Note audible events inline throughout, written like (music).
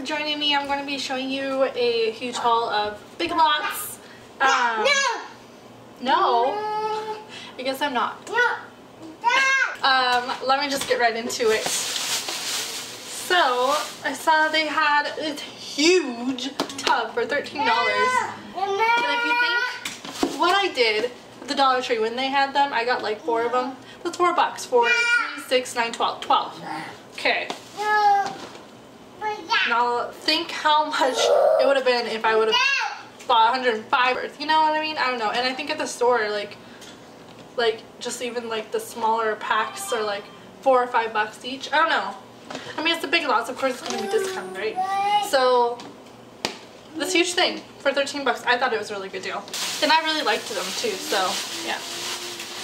for joining me. I'm going to be showing you a huge haul of Big Lots. Um, no. No. I guess I'm not. No. Um, let me just get right into it. So, I saw they had this huge tub for $13. And if you think what I did at the Dollar Tree when they had them, I got like four of them. That's four bucks for three, six, nine, twelve. Twelve. Okay. Now think how much it would have been if I would have bought 105 worth. You know what I mean? I don't know. And I think at the store, like, like just even like the smaller packs are like four or five bucks each. I don't know. I mean, it's the big lots. Of course, it's to be discounted, right? So this huge thing for 13 bucks. I thought it was a really good deal. And I really liked them too, so yeah.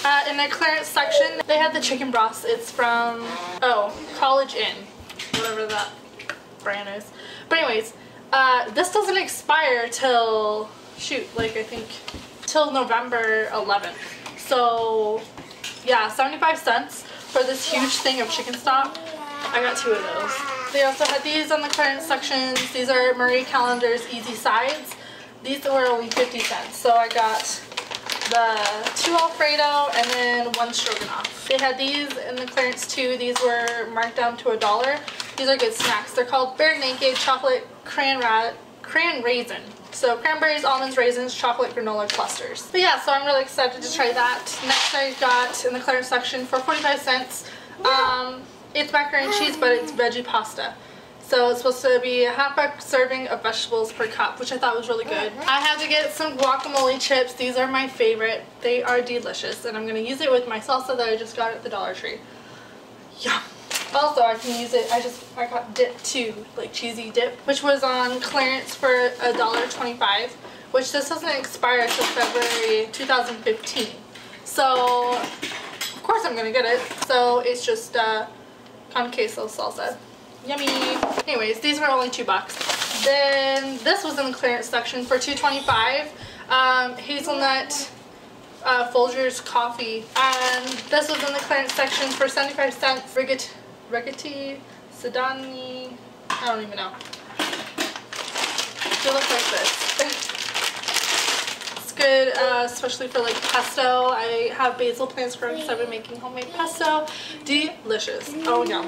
Uh, in their clearance section, they had the chicken broth. It's from, oh, College Inn, whatever that is. But anyways, uh, this doesn't expire till, shoot, like I think, till November 11th. So, yeah, 75 cents for this huge thing of chicken stock. I got two of those. They also had these on the clearance sections. These are Marie Callender's Easy Sides. These were only 50 cents. So I got the two Alfredo and then one stroganoff. They had these in the clearance too. These were marked down to a dollar. These are good snacks. They're called Bear Naked Chocolate Cran, Ra Cran Raisin. So cranberries, almonds, raisins, chocolate granola clusters. But yeah, so I'm really excited to try that. Next I got in the clearance section for 45 cents. Um, it's macaroni and cheese, but it's veggie pasta. So it's supposed to be a half a serving of vegetables per cup, which I thought was really good. I had to get some guacamole chips. These are my favorite. They are delicious, and I'm going to use it with my salsa that I just got at the Dollar Tree. Yum! Also, I can use it, I just, I got dip too, like cheesy dip, which was on clearance for a dollar twenty-five, which this doesn't expire until February 2015. So, of course I'm going to get it. So, it's just, uh, con queso salsa. Yummy. Anyways, these were only two bucks. Then this was in the clearance section for 2.25. Um, hazelnut uh, Folgers coffee, and this was in the clearance section for 75 cents. Rigat, Rigetti, Sedani, I don't even know. It looks like this. (laughs) good, uh, especially for like pesto. I have basil plants growing, so I've been making homemade pesto. Delicious. Oh yum.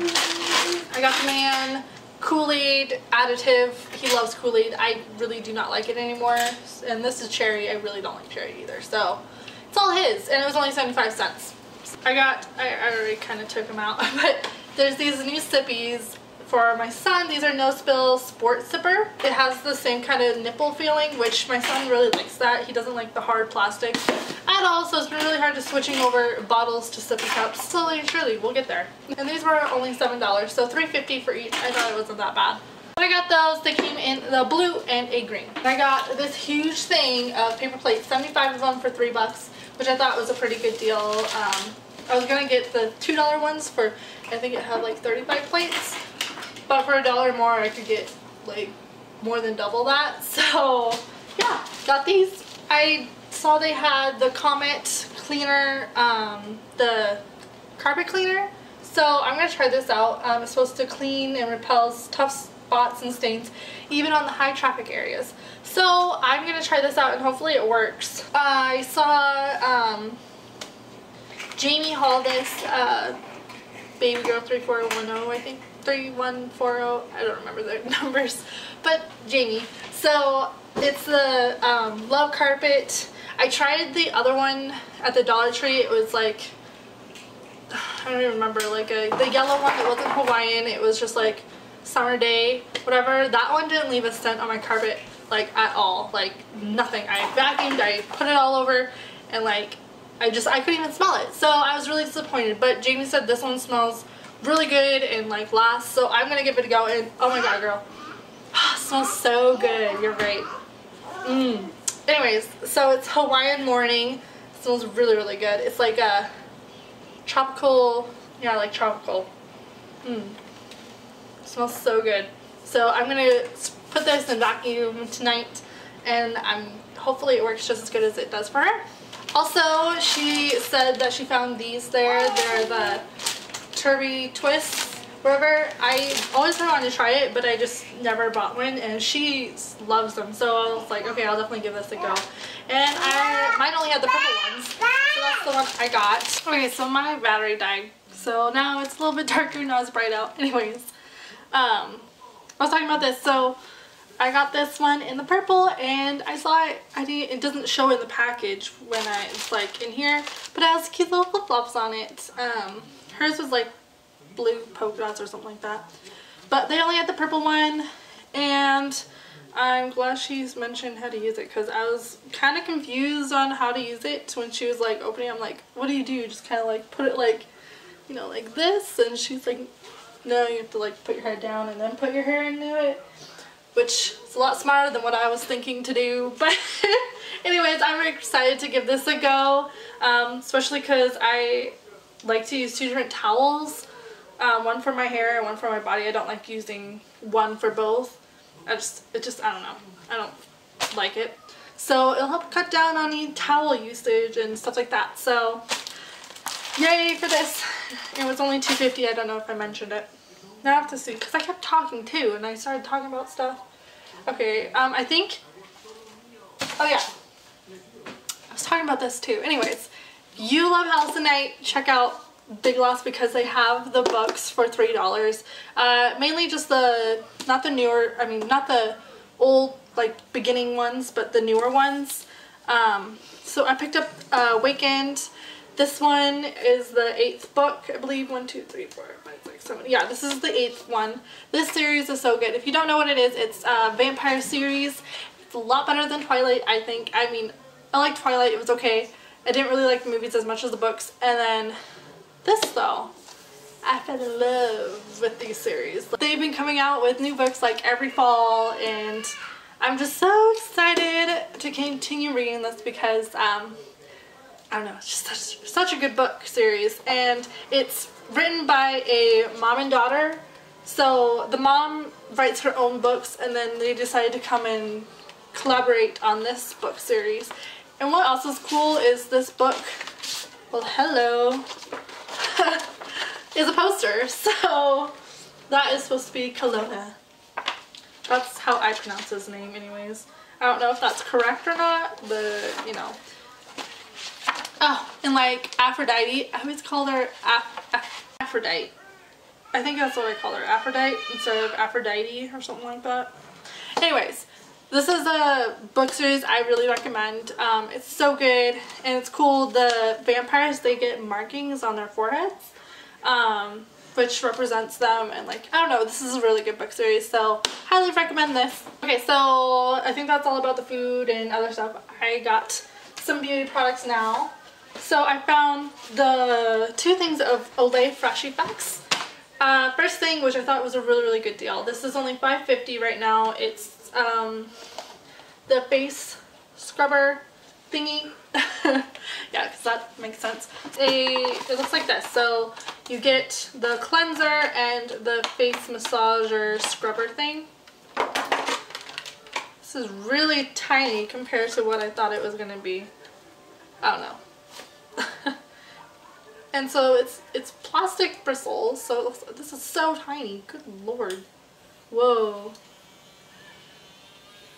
I got the man Kool-Aid additive. He loves Kool-Aid. I really do not like it anymore. And this is cherry. I really don't like cherry either. So it's all his. And it was only 75 cents. I got, I, I already kind of took them out. (laughs) But there's these new sippies for my son. These are No Spill Sport Sipper. It has the same kind of nipple feeling, which my son really likes that. He doesn't like the hard plastic at all, so it's been really hard to switching over bottles to sippy cups. Slowly and surely, we'll get there. And these were only $7, so $3.50 for each. I thought it wasn't that bad. But I got those. They came in the blue and a green. I got this huge thing of paper plates, 75 of them for 3 bucks, which I thought was a pretty good deal. Um, I was going to get the $2 ones for, I think it had like 35 plates. But for a dollar more, I could get like more than double that. (laughs) So yeah, got these. I saw they had the Comet cleaner, um, the carpet cleaner. So I'm going to try this out. Um, it's supposed to clean and repels tough spots and stains even on the high traffic areas. So I'm going to try this out and hopefully it works. I saw um, Jamie haul this uh, Baby Girl 3410 I think 3140 I don't remember the (laughs) numbers but Jamie. So it's the um, love carpet. I tried the other one at the Dollar Tree. It was like (sighs) I don't even remember like a, the yellow one that wasn't Hawaiian. It was just like summer day whatever. That one didn't leave a scent on my carpet like at all. Like nothing. I vacuumed I put it all over and like I just I couldn't even smell it. So I was really disappointed. But Jamie said this one smells really good and like lasts so I'm gonna give it a go and oh my god girl. (sighs) Smells so good. You're right. Mm. anyways so it's Hawaiian morning. It smells really really good. It's like a tropical yeah like tropical. Mm. smells so good. So I'm gonna put this in vacuum tonight and I'm hopefully it works just as good as it does for her. Also she said that she found these there. They're the Turbie twists wherever I always wanted to try it, but I just never bought one, and she loves them, so I was like, okay, I'll definitely give this a go. And I mine only had the purple ones, so that's the one I got. Okay, so my battery died, so now it's a little bit darker, not as bright out. (laughs) Anyways, um, I was talking about this, so I got this one in the purple and I saw it, I didn't, it doesn't show in the package when I, it's like in here, but it has cute little flip-flops on it. Um, hers was like blue polka dots or something like that. But they only had the purple one and I'm glad she's mentioned how to use it because I was kind of confused on how to use it when she was like opening. I'm like, what do you do? Just kind of like put it like, you know, like this. And she's like, no, you have to like put your head down and then put your hair into it which is a lot smarter than what I was thinking to do. (laughs) But anyways, I'm excited to give this a go, um, especially because I like to use two different towels, um, one for my hair and one for my body. I don't like using one for both. I just, it just, I don't know. I don't like it. So it'll help cut down on any towel usage and stuff like that. So yay for this. It was only 250 I don't know if I mentioned it. Now I have to see, because I kept talking too, and I started talking about stuff. Okay, um, I think, oh yeah, I was talking about this too. Anyways, you love Night, check out Big Lots because they have the books for $3. Uh, mainly just the, not the newer, I mean, not the old, like, beginning ones, but the newer ones. Um, so I picked up uh, Awakened. This one is the eighth book, I believe. One, two, three, four, yeah, this is the eighth one. This series is so good. If you don't know what it is, it's a vampire series. It's a lot better than Twilight, I think. I mean, I like Twilight. It was okay. I didn't really like the movies as much as the books. And then this, though. I fell in love with these series. They've been coming out with new books like every fall and I'm just so excited to continue reading this because um, I don't know, it's just such, such a good book series and it's written by a mom and daughter. So the mom writes her own books and then they decided to come and collaborate on this book series. And what else is cool is this book, well hello, (laughs) is a poster. So that is supposed to be Kalona. That's how I pronounce his name anyways. I don't know if that's correct or not, but you know. Oh, and like Aphrodite, I always call her Af Aphrodite. I think that's what I call her, Aphrodite instead of Aphrodite or something like that. Anyways, this is a book series I really recommend. Um, it's so good and it's cool. The vampires, they get markings on their foreheads, um, which represents them and like, I don't know, this is a really good book series, so highly recommend this. Okay, so I think that's all about the food and other stuff. I got some beauty products now. So I found the two things of Olay Fresh Effects. Uh, first thing, which I thought was a really, really good deal. This is only $5.50 right now. It's um, the face scrubber thingy. (laughs) yeah, because that makes sense. A, it looks like this. So you get the cleanser and the face massager scrubber thing. This is really tiny compared to what I thought it was going to be. I don't know. (laughs) and so it's it's plastic bristles, so this is so tiny. Good lord. Whoa.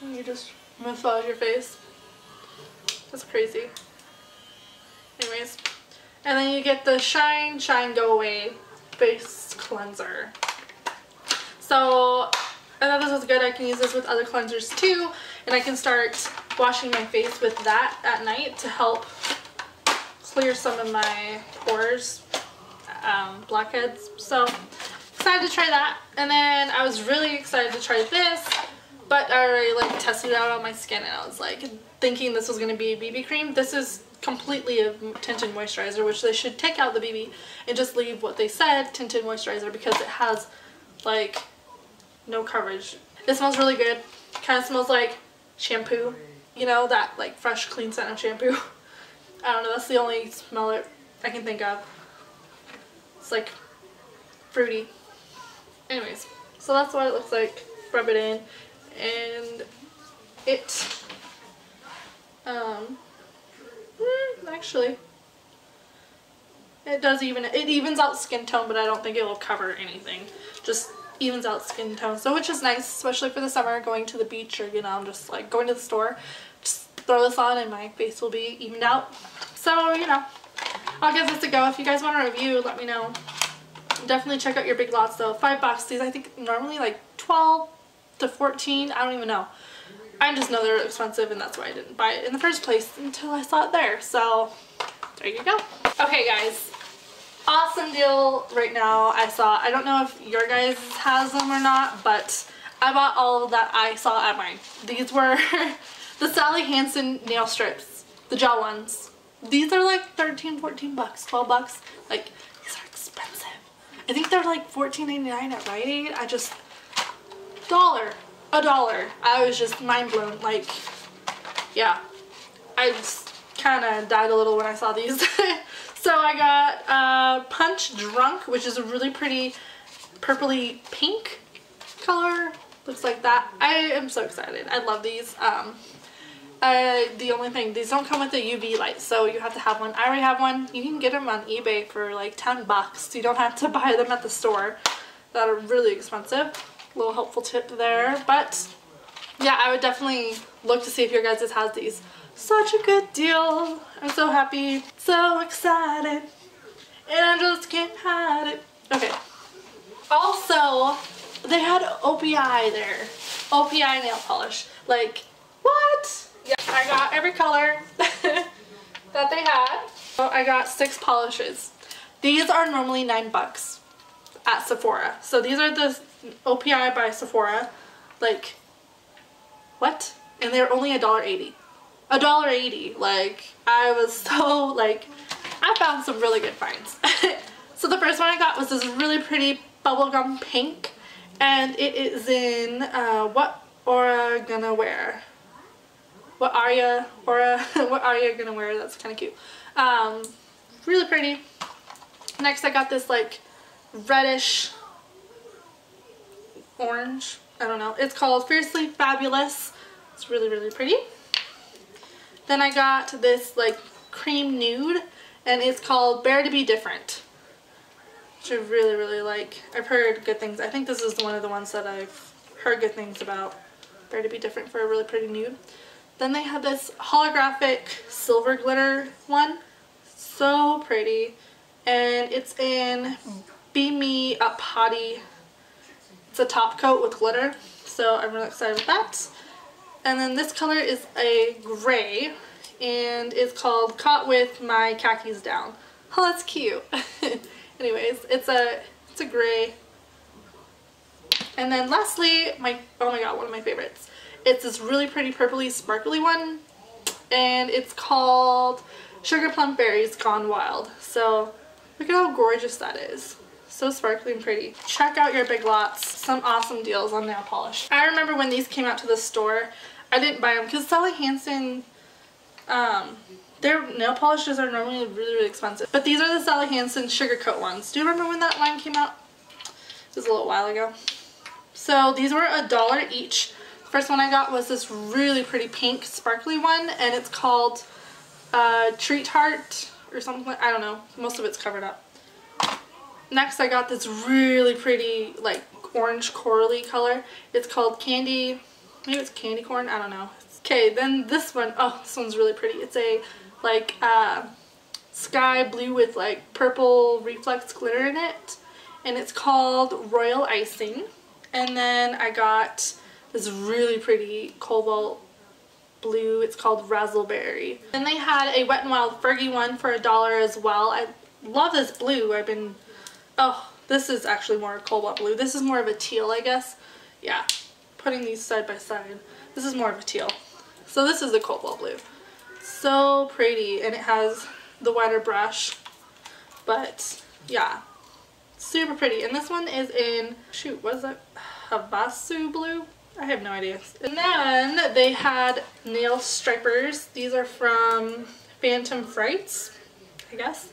You just massage your face. That's crazy. Anyways. And then you get the Shine Shine Go Away face cleanser. So I thought this was good. I can use this with other cleansers too. And I can start washing my face with that at night to help clear some of my pores, um, blackheads. So excited to try that. And then I was really excited to try this, but I already like tested it out on my skin and I was like thinking this was going to be a BB cream. This is completely a tinted moisturizer, which they should take out the BB and just leave what they said, tinted moisturizer, because it has like no coverage. It smells really good. Kind of smells like shampoo. You know, that like fresh, clean scent of shampoo. (laughs) I don't know, that's the only smell I can think of. It's like fruity. Anyways, so that's what it looks like. Rub it in. And it, um, hmm, actually, It does even, it evens out skin tone, but I don't think it will cover anything. Just evens out skin tone. So which is nice, especially for the summer, going to the beach or, you know, I'm just like going to the store. Just throw this on and my face will be evened out. So, you know, I'll give this a go. If you guys want a review, let me know. Definitely check out your Big Lots though. Five bucks. These I think normally like 12 to 14. I don't even know. I just know they're expensive and that's why I didn't buy it in the first place until I saw it there. So there you go. Okay guys, awesome deal right now I saw. I don't know if your guys has them or not, but I bought all that I saw at mine. These were (laughs) the Sally Hansen nail strips, the gel ones. These are like 13, 14 bucks, 12 bucks. Like, these are expensive. I think they're like $14.99 at Rite Aid. I just, dollar, a dollar. I was just mind blown. Like, yeah. I just kind of died a little when I saw these. (laughs) so I got uh, Punch Drunk, which is a really pretty purpley pink color. Looks like that. I am so excited. I love these. Um, uh, the only thing, these don't come with a UV light, so you have to have one. I already have one. You can get them on eBay for like 10 bucks. You don't have to (laughs) buy them at the store. That are really expensive. Little helpful tip there. But yeah, I would definitely look to see if your guys' has these. Such a good deal. I'm so happy. So excited. And I just can't hide it. Okay. Also, they had OPI there. OPI nail polish. Like, what? Yeah, I got every color (laughs) that they had. So I got six polishes. These are normally nine bucks at Sephora. So these are the OPI by Sephora. Like, what? And they're only a dollar eighty. A dollar eighty. Like, I was (laughs) so, like, I found some really good finds. (laughs) so the first one I got was this really pretty bubblegum pink. And it is in, uh, What Aura Gonna Wear what are Aura? (laughs) what you gonna wear that's kind of cute um, really pretty next I got this like reddish orange. I don't know. It's called Fiercely Fabulous. It's really really pretty. Then I got this like cream nude and it's called Bear to be Different which I really really like. I've heard good things. I think this is one of the ones that I've heard good things about. Bear to be Different for a really pretty nude. Then they have this holographic silver glitter one. So pretty. And it's in Be Me Up Hottie. It's a top coat with glitter. So I'm really excited with that. And then this color is a gray. And it's called Caught With My Khakis Down. (laughs) Oh, that's cute. (laughs) Anyways, it's a, it's a gray. And then lastly, my, oh my god, one of my favorites. It's this really pretty purpley sparkly one and it's called Sugar Plum Fairies Gone Wild. So look at how gorgeous that is. So sparkly and pretty. Check out your Big Lots. Some awesome deals on nail polish. I remember when these came out to the store, I didn't buy them because Sally Hansen, um, their nail polishes are normally really, really expensive. But these are the Sally Hansen Sugar Coat ones. Do you remember when that line came out? It was a little while ago. So these were a dollar each. First one I got was this really pretty pink sparkly one and it's called uh, Treat Heart or something I don't know. Most of it's covered up. Next I got this really pretty like orange corally color. It's called Candy, maybe it's Candy Corn, I don't know. Okay, then this one, oh this one's really pretty. It's a like uh, sky blue with like purple reflex glitter in it and it's called Royal Icing. And then I got this really pretty cobalt blue. It's called Razzleberry. Then they had a Wet n Wild Fergie one for a dollar as well. I love this blue. I've been, oh, this is actually more cobalt blue. This is more of a teal, I guess. Yeah, putting these side by side. This is more of a teal. So this is the cobalt blue. So pretty, and it has the wider brush. But, yeah, super pretty. And this one is in, shoot, what is that? Havasu blue? I have no idea. And then they had nail stripers. These are from Phantom Frights, I guess.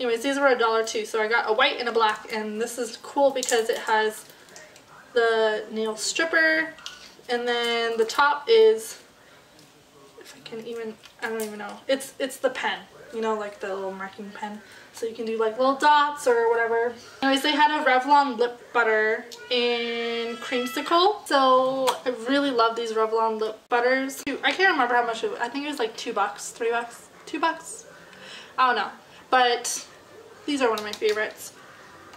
Anyways, these were a dollar too. So I got a white and a black. And this is cool because it has the nail stripper. And then the top is, if I can even, I don't even know. It's, it's the pen. you know, like the little marking pen. So you can do like little dots or whatever. Anyways, they had a Revlon lip butter in creamsicle. So I really love these Revlon lip butters. I can't remember how much it was. I think it was like two bucks, three bucks, two bucks. I don't know. But these are one of my favorites.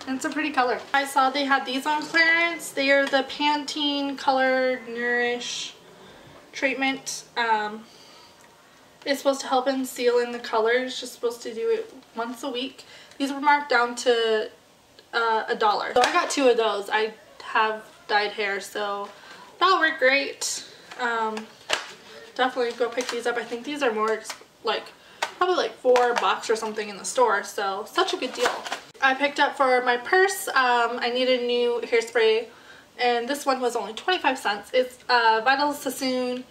And it's a pretty color. I saw they had these on clearance. They are the Pantene Color Nourish treatment. Um, it's supposed to help and seal in the colors. Just supposed to do it once a week. These were marked down to uh, a dollar. So I got two of those. I have dyed hair, so that'll work great. Um, definitely go pick these up. I think these are more like probably like four bucks or something in the store. So such a good deal. I picked up for my purse. Um, I needed a new hairspray and this one was only 25 cents. It's uh, Vidal Sassoon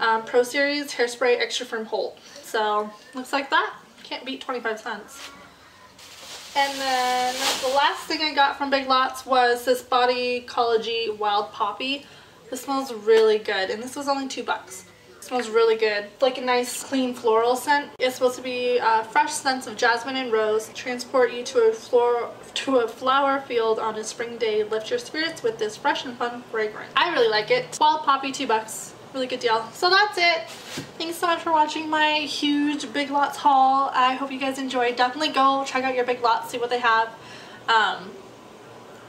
um, Pro Series Hairspray Extra Firm Hold. So looks like that. Can't beat 25 cents. And then the last thing I got from Big Lots was this Bodycology Wild Poppy. This smells really good and this was only two bucks smells really good. Like a nice clean floral scent. It's supposed to be uh, fresh scents of jasmine and rose. Transport you to a floor to a flower field on a spring day. Lift your spirits with this fresh and fun fragrance. I really like it. Wild Poppy, two bucks. Really good deal. So that's it. Thanks so much for watching my huge Big Lots haul. I hope you guys enjoyed. Definitely go check out your Big Lots, see what they have. Um,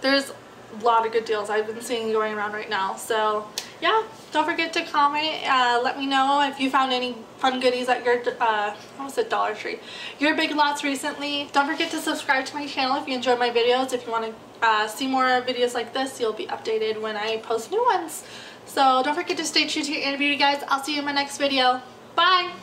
there's a lot of good deals I've been seeing going around right now. So yeah, don't forget to comment. Uh, let me know if you found any fun goodies at your, uh, what was it, Dollar Tree, your Big Lots recently. Don't forget to subscribe to my channel if you enjoy my videos. If you want to uh, see more videos like this, you'll be updated when I post new ones. So don't forget to stay true to your inner beauty, guys. I'll see you in my next video. Bye!